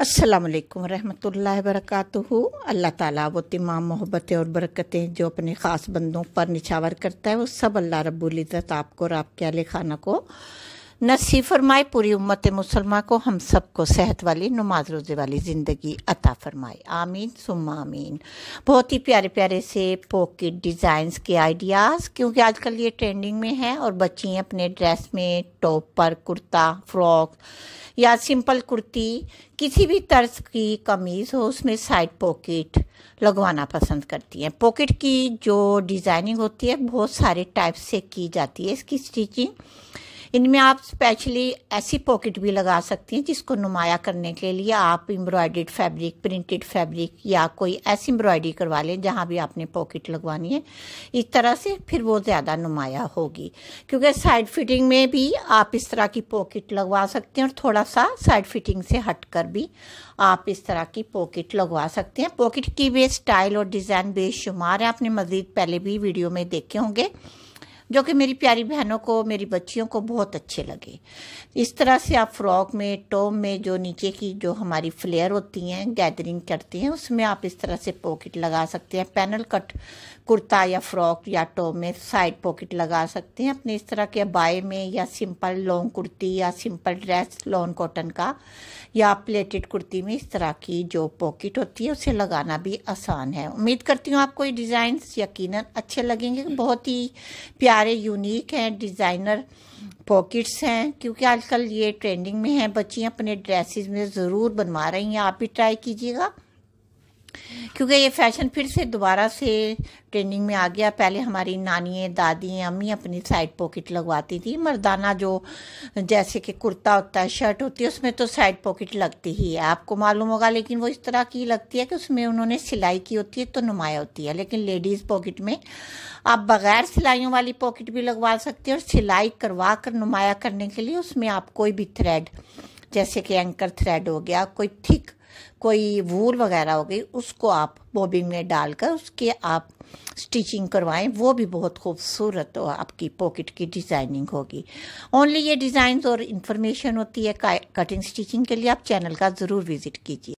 अस्सलाम वालेकुम रहमतुल्लाहि वरकatuhu अल्लाह ताला वो तमाम मोहब्बतें और बरकतें जो अपने ख़ास बंदों पर निछावर करता है, वो सब अल्लाह रब्बुल इज़्ज़त आपको और आपके अल खाना को नसीब फरमाए। पूरी उम्मत मुसलमान को, हम सबको सेहत वाली, नमाज़ रोज़े वाली ज़िंदगी अता फरमाए। आमीन, सुम्मा आमीन। बहुत ही प्यारे प्यारे से पॉकेट डिज़ाइंस के आइडियाज़ क्योंकि आजकल ये ट्रेंडिंग में है और बच्ची अपने ड्रेस में टॉप पर कुर्ता फ्रॉक या सिंपल कुर्ती, किसी भी तर्ज की कमीज़ हो, उसमें साइड पॉकेट लगवाना पसंद करती हैं। पॉकेट की जो डिज़ाइनिंग होती है, बहुत सारे टाइप से की जाती है इसकी स्टिचिंग इनमें आप स्पेशली ऐसी पॉकेट भी लगा सकती हैं जिसको नुमाया करने के लिए आप एम्ब्रॉयडेड फैब्रिक प्रिंटेड फैब्रिक या कोई ऐसी एम्ब्रॉयडरी करवा लें जहाँ भी आपने पॉकेट लगवानी है। इस तरह से फिर वो ज़्यादा नुमाया होगी। क्योंकि साइड फिटिंग में भी आप इस तरह की पॉकेट लगवा सकते हैं और थोड़ा सा साइड फिटिंग से हट कर भी आप इस तरह की पॉकेट लगवा सकते हैं। पॉकेट की भी स्टाइल और डिज़ाइन बेशुमार है। आपने मज़ीद पहले भी वीडियो में देखे होंगे। जो कि मेरी प्यारी बहनों को, मेरी बच्चियों को बहुत अच्छे लगे। इस तरह से आप फ्रॉक में, टॉप में जो नीचे की जो हमारी फ्लेयर होती हैं, गैदरिंग करती हैं, उसमें आप इस तरह से पॉकेट लगा सकते हैं। पैनल कट कुर्ता या फ्रॉक या टॉप में साइड पॉकेट लगा सकते हैं। अपने इस तरह के बाय में या सिंपल लॉन्ग कुर्ती या सिंपल ड्रेस, लॉन्ग कॉटन का या प्लेटेड कुर्ती में इस तरह की जो पॉकेट होती है, उसे लगाना भी आसान है। उम्मीद करती हूँ आपको ये डिज़ाइन यकीनन अच्छे लगेंगे। बहुत ही प्यारे यूनिक हैं डिज़ाइनर पॉकेट्स हैं, क्योंकि आजकल ये ट्रेंडिंग में हैं, बच्चियाँ अपने ड्रेसेस में ज़रूर बनवा रही हैं। आप भी ट्राई कीजिएगा। क्योंकि ये फ़ैशन फिर से दोबारा से ट्रेंडिंग में आ गया। पहले हमारी नानी दादी, अम्मी अपनी साइड पॉकेट लगवाती थी। मर्दाना जो जैसे कि कुर्ता होता है, शर्ट होती है, उसमें तो साइड पॉकेट लगती ही है। आपको मालूम होगा, लेकिन वो इस तरह की लगती है कि उसमें उन्होंने सिलाई की होती है तो नुमाया होती है। लेकिन लेडीज़ पॉकेट में आप बगैर सिलाइयों वाली पॉकेट भी लगवा सकते हैं और सिलाई करवा कर, नुमाया करने के लिए उसमें आप कोई भी थ्रेड जैसे कि एंकर थ्रेड हो गया, कोई थिक कोई वूल वगैरह हो गई, उसको आप बॉबिंग में डालकर उसके आप स्टिचिंग करवाएँ, वो भी बहुत खूबसूरत हो, आपकी पॉकेट की डिज़ाइनिंग होगी। ओनली ये डिज़ाइन और इन्फॉर्मेशन होती है कटिंग स्टिचिंग के लिए आप चैनल का ज़रूर विज़िट कीजिए।